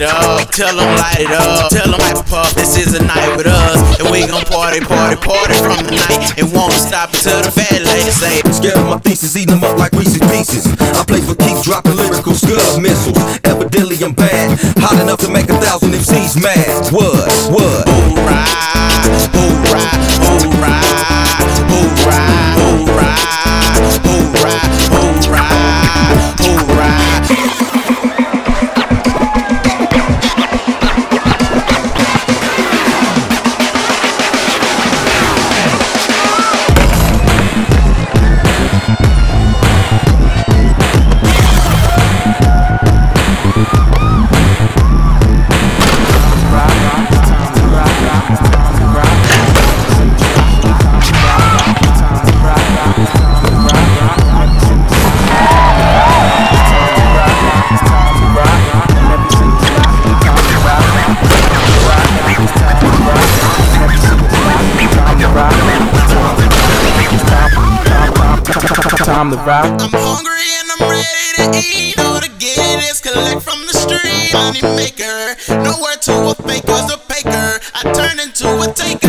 up. Tell them light it up. Tell them hyper puff. This is a night with us. And we gon' party, party, party from the night. It won't stop until the fat lady say. Scared of my thesis, eating them up like Reese's Pieces. I play for keeps dropping lyrical scud missiles. Evidently I'm bad. Hot enough to make a thousand MCs mad. What? What? Hoorah, Time to rock. I'm hungry and I'm ready to eat. All to get is collect from the street. Money maker, nowhere to a faker's a faker. I turn into a taker.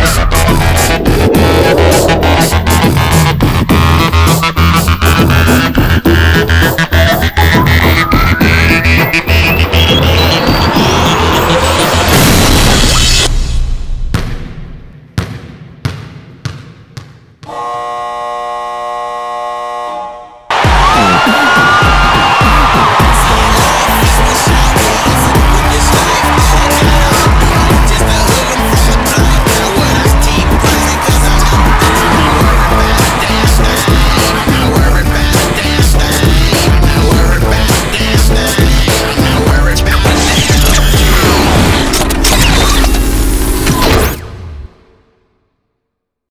Yeah.